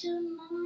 tomorrow.